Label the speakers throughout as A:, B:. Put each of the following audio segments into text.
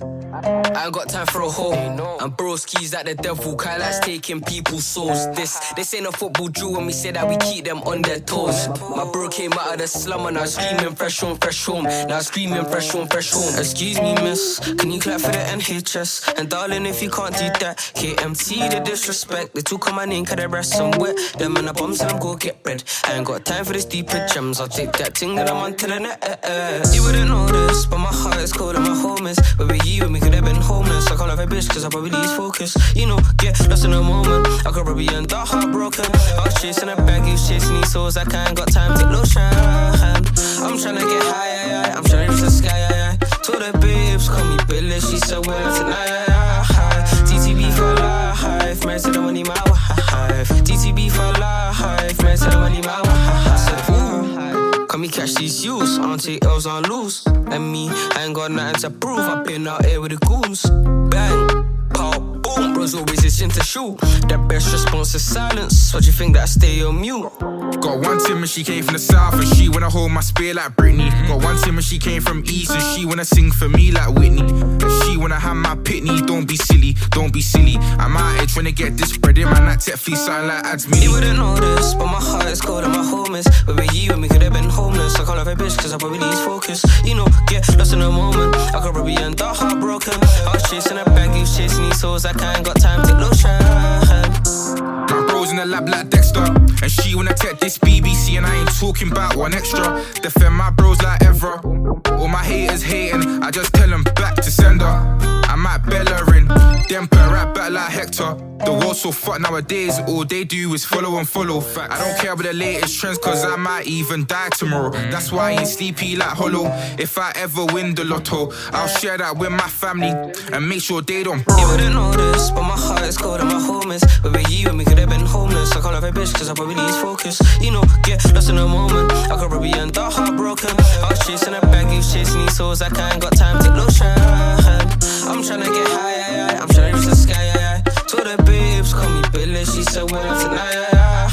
A: I ain't got time for a hoe. And broski's like the devil, likes taking people's souls. This, this ain't a football drill when we say that we keep them on their toes. My bro came out of the slum and I was screaming fresh home, fresh home. Now I'm screaming fresh home, fresh home. Excuse me, miss, can you clap for the NHS? And darling, if you can't do that, KMT the disrespect. They took on my name, cause they breast some wet. Them and the bombs and go get bread. I ain't got time for this stupid gems. I'll take that thing that I'm on to the net. You wouldn't know this, but my heart is cold and my home is. Where were you and we could have been homeless. I can't a bitch cause I probably lose focus. You know, get lost in a moment. I could probably end up heartbroken. I was chasing a bag, you was chasing these souls. I can't got time, no shine. I'm trying to get high. I'm trying to reach the sky. Told the babes, call me Billy, she said, well, tonight. TTB for life, man, to the money, my wife. TTB for life, me catch these youths, I don't L's on loose. And me, I ain't got nothing to prove. I've been out here with the goons. Bang, boom. Bros always itching to shoot. The best response is silence. What you think that I stay on mute?
B: Got one Tim and she came from the south and she wanna hold my spear like Britney. Got one Tim and she came from east and she wanna sing for me like Whitney. And she wanna have my pitney. Don't be silly, don't be silly. I'm out here trying to get this bread in man. That Tetfee sound like ads me.
A: You wouldn't know this, but my heart is cold and my home is. Where were you and we could have been homeless? I can't have a bitch cause I probably lose focus. You know, get lost in a moment. I could probably end up heartbroken. I was chasing a bag, you was chasing these souls. I can't got time, to.
B: My bros in the lab like Dexter. And she wanna take this BBC, and I ain't talking about one extra. Defend my bros like ever. All my haters hating, I just tell them The world's so fucked nowadays, all they do is follow and follow. I don't care about the latest trends, cause I might even die tomorrow. That's why I ain't sleepy like Hallow. If I ever win the lotto, I'll share that with my family and make sure they don't
A: You wouldn't know this, but my heart is cold and my home is. Where were you and we could have been homeless? I can't have a bitch cause I probably lose focus. You know, get lost in a moment. I could probably end up heartbroken. I was chasing a bag, you chasing these souls. I can't got time, take lips, call me Billy. She said, What I'm tonight,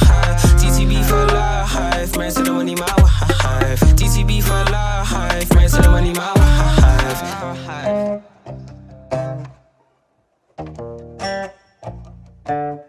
A: DTB for life. Man said, I'm my wife. DTB for life. Man said, I'm my wife.